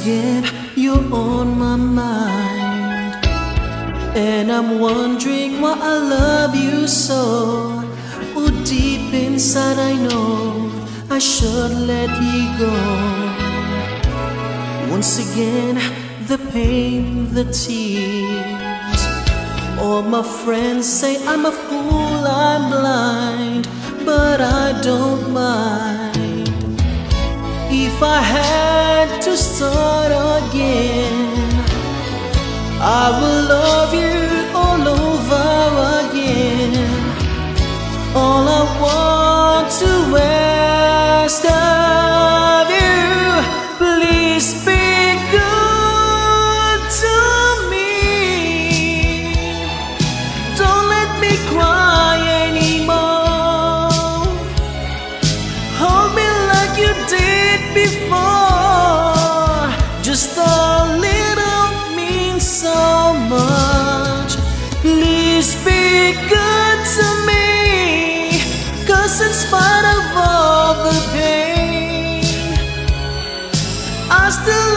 again, you're on my mind. And I'm wondering why I love you so. Oh, deep inside, I know I should let you go. Once again, the pain, the tears. All my friends say I'm a fool, I'm again, I will love you all over again. All I want to ask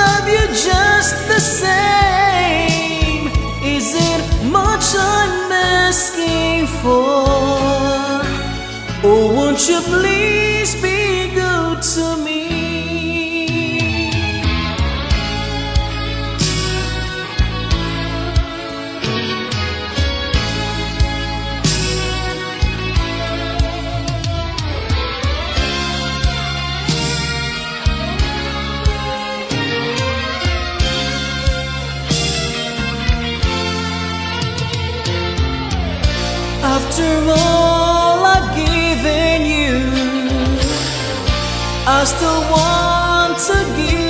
love you just the same. Is it much I'm asking for? Oh, won't you please be good to me? After all I've given you, I still want to give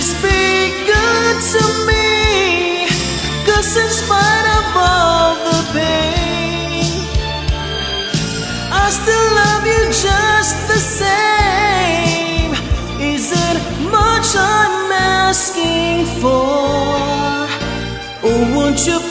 Please be good to me. Cause in spite of all the pain. I still love you just the same. Is it much I'm asking for? Or won't you